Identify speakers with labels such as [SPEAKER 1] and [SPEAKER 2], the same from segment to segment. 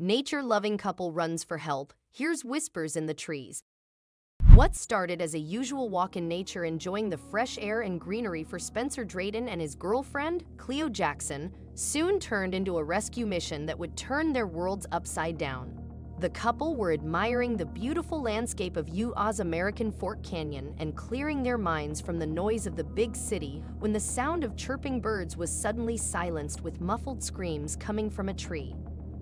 [SPEAKER 1] Nature loving couple runs for help. Here's whispers in the trees. What started as a usual walk in nature enjoying the fresh air and greenery for Spencer Dreyden and his girlfriend, Cleo Jackson, soon turned into a rescue mission that would turn their worlds upside down. The couple were admiring the beautiful landscape of Utah's American Fork Canyon and clearing their minds from the noise of the big city when the sound of chirping birds was suddenly silenced with muffled screams coming from a tree.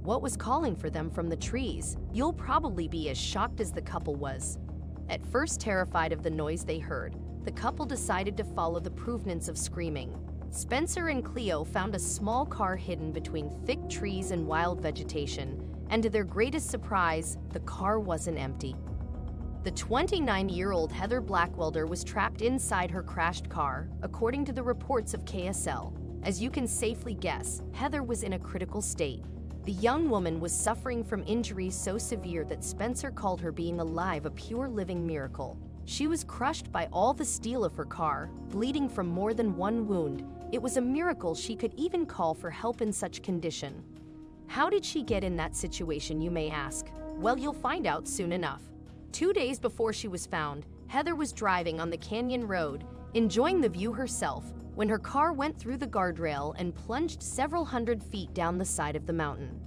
[SPEAKER 1] What was calling for them from the trees? You'll probably be as shocked as the couple was. At first terrified of the noise they heard, the couple decided to follow the provenance of screaming. Spencer and Cleo found a small car hidden between thick trees and wild vegetation and to their greatest surprise, the car wasn't empty. The 29-year-old Heather Blackwelder was trapped inside her crashed car, according to the reports of KSL. As you can safely guess, Heather was in a critical state. The young woman was suffering from injuries so severe that Spencer called her being alive a pure living miracle. She was crushed by all the steel of her car, bleeding from more than one wound. It was a miracle she could even call for help in such condition. How did she get in that situation, you may ask? Well, you'll find out soon enough. Two days before she was found, Heather was driving on the canyon road, enjoying the view herself, when her car went through the guardrail and plunged several hundred feet down the side of the mountain.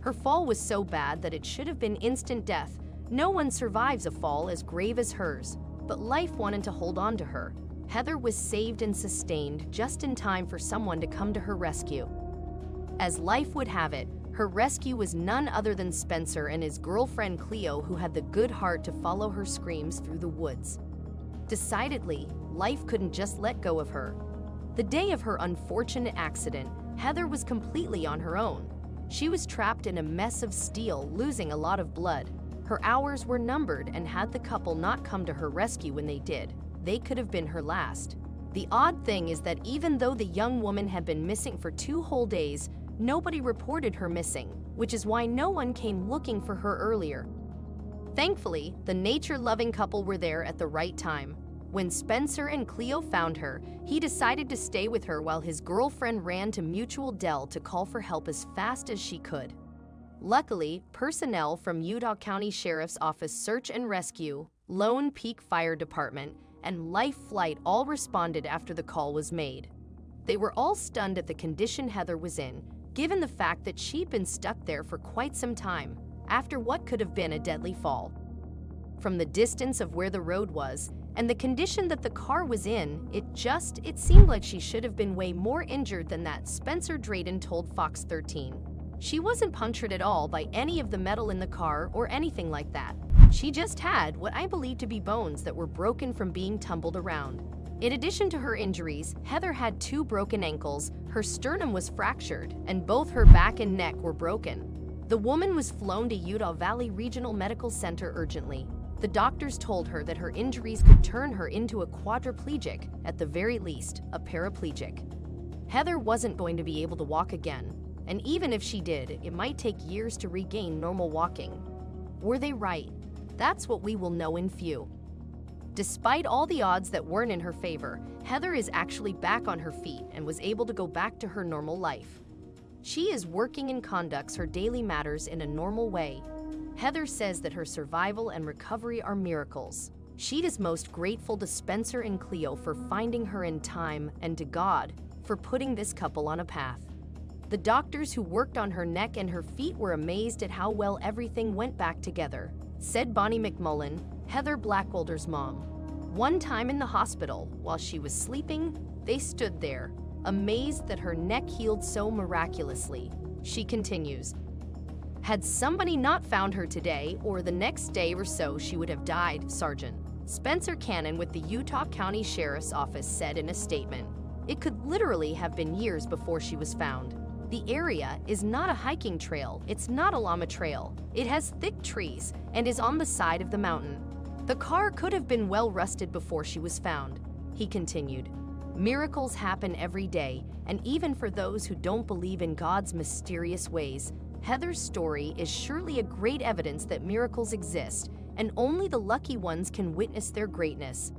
[SPEAKER 1] Her fall was so bad that it should have been instant death. No one survives a fall as grave as hers, but life wanted to hold on to her. Heather was saved and sustained just in time for someone to come to her rescue. As life would have it, her rescue was none other than Spencer and his girlfriend Cleo, who had the good heart to follow her screams through the woods. Decidedly, life couldn't just let go of her. The day of her unfortunate accident, Heather was completely on her own. She was trapped in a mess of steel, losing a lot of blood. Her hours were numbered, and had the couple not come to her rescue when they did, they could have been her last. The odd thing is that even though the young woman had been missing for two whole days, nobody reported her missing, which is why no one came looking for her earlier. Thankfully, the nature-loving couple were there at the right time. When Spencer and Cleo found her, he decided to stay with her while his girlfriend ran to Mutual Dell to call for help as fast as she could. Luckily, personnel from Utah County Sheriff's Office Search and Rescue, Lone Peak Fire Department, and Life Flight all responded after the call was made. They were all stunned at the condition Heather was in given the fact that she'd been stuck there for quite some time, after what could have been a deadly fall. From the distance of where the road was, and the condition that the car was in, it just, it seemed like she should have been way more injured than that, Spencer Dreyden told Fox 13. She wasn't punctured at all by any of the metal in the car or anything like that. She just had what I believe to be bones that were broken from being tumbled around. In addition to her injuries, Heather had two broken ankles, her sternum was fractured, and both her back and neck were broken. The woman was flown to Utah Valley Regional Medical Center urgently. The doctors told her that her injuries could turn her into a quadriplegic, at the very least, a paraplegic. Heather wasn't going to be able to walk again, and even if she did, it might take years to regain normal walking. Were they right? That's what we will know in few. Despite all the odds that weren't in her favor, Heather is actually back on her feet and was able to go back to her normal life. She is working and conducts her daily matters in a normal way. Heather says that her survival and recovery are miracles. She is most grateful to Spencer and Cleo for finding her in time and to God for putting this couple on a path. The doctors who worked on her neck and her feet were amazed at how well everything went back together, said Bonnie McMullen, Heather Blackwelder's mom. One time in the hospital, while she was sleeping, they stood there, amazed that her neck healed so miraculously. She continues, Had somebody not found her today, or the next day or so, she would have died, Sergeant. Spencer Cannon with the Utah County Sheriff's Office said in a statement, It could literally have been years before she was found. The area is not a hiking trail, it's not a llama trail. It has thick trees and is on the side of the mountain. The car could have been well rusted before she was found, he continued. Miracles happen every day, and even for those who don't believe in God's mysterious ways, Heather's story is surely a great evidence that miracles exist, and only the lucky ones can witness their greatness.